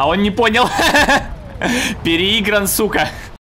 А он не понял. Переигран, сука.